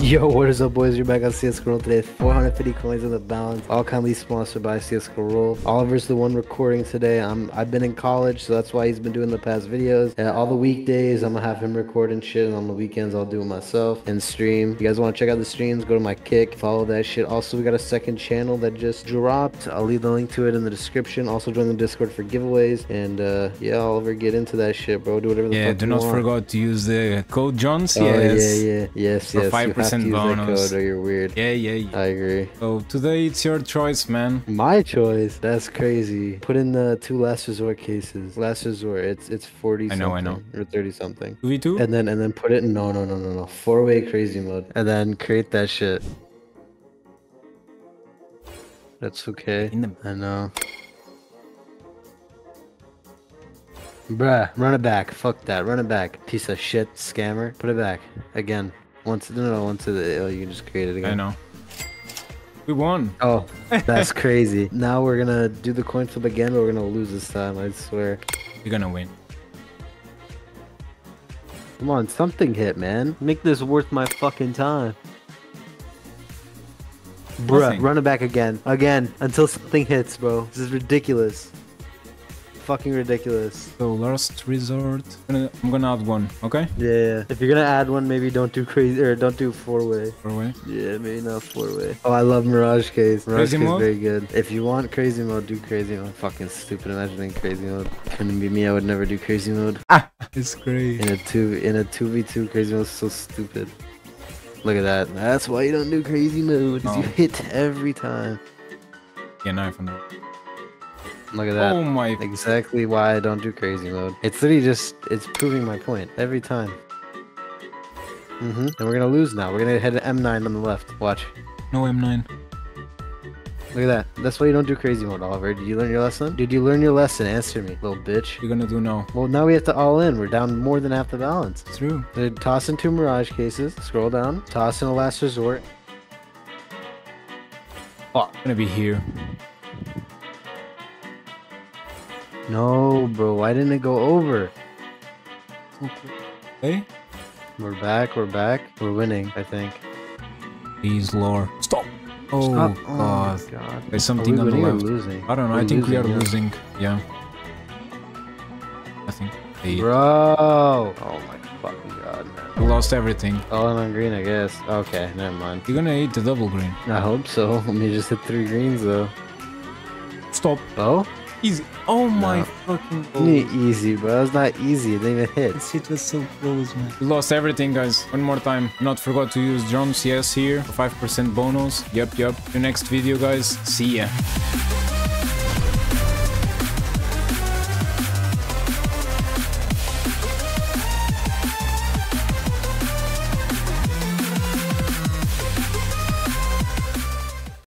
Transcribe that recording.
Yo, what is up, boys? You're back on CS:GO Roll today. 450 coins in the balance. All kindly sponsored by CS:GO Roll. Oliver's the one recording today. I'm I've been in college, so that's why he's been doing the past videos. And all the weekdays, I'm gonna have him recording shit, and on the weekends, I'll do it myself and stream. If you guys want to check out the streams? Go to my kick, follow that shit. Also, we got a second channel that just dropped. I'll leave the link to it in the description. Also, join the Discord for giveaways. And uh, yeah, Oliver, get into that shit, bro. Do whatever the Yeah, fuck Yeah, do not want. forget to use the code JohnCS. Oh yes. yeah, yeah, yes, For yes. 5% to bonus. code or you're weird. Yeah, yeah, yeah. I agree. So today it's your choice, man. My choice. That's crazy. Put in the two last resort cases. Last resort. It's it's forty. I know, I know. Or thirty something. 2v2? And then and then put it in no no no no no four way crazy mode. And then create that shit. That's okay. In the I know. Bruh, run it back. Fuck that. Run it back. Piece of shit scammer. Put it back. Again. Once no no once the oh you can just create it again. I know. We won. Oh, that's crazy. Now we're gonna do the coin flip again, but we're gonna lose this time, I swear. We're gonna win. Come on, something hit, man. Make this worth my fucking time. Bruh, run it back again. Again, until something hits, bro. This is ridiculous. Fucking ridiculous. So last resort. I'm gonna, add one. Okay. Yeah, yeah. If you're gonna add one, maybe don't do crazy, or don't do four-way. Four way? Yeah, maybe not four-way. Oh, I love Mirage Case. Mirage Crazy Case mode? very good. If you want crazy mode, do crazy mode. Fucking stupid imagining crazy mode. Couldn't be me, I would never do crazy mode. Ah, it's great. In a two in a two v two crazy mode is so stupid. Look at that. That's why you don't do crazy mode. 'cause You hit every time. Yeah, I found out. Look at that. Oh my. Exactly why I don't do crazy mode. It's literally just it's proving my point every time. Mm-hmm. And we're gonna lose now. We're gonna head to M9 on the left. Watch. No M9. Look at that. That's why you don't do crazy mode, Oliver. Did you learn your lesson? Did you learn your lesson? Answer me, little bitch. You're gonna do no. Well, now we have to all in. We're down more than half the balance. True. Then toss in two Mirage cases. Scroll down. Toss in a last resort. oh gonna be here. No, bro. Why didn't it go over? Hey, We're back. We're back. We're winning, I think. please, lore. Stop. Oh Stop. god. Oh, god. There's something on the left. losing? I don't know. We're I think we are yeah. losing. Yeah. I think. Bro. Oh my fucking god, man. We lost everything. All in on green, I guess. Okay, never mind. You're gonna eat the double green. I hope so. Let me just hit three greens though. Stop. Oh? Easy. Oh my No. fucking What do you easy, bro. It's not easy. It didn't even hit. This hit was so close, man. We lost everything, guys. One more time. Not forgot to use John CS here 5% bonus. Yep, yep. The next video, guys. See ya.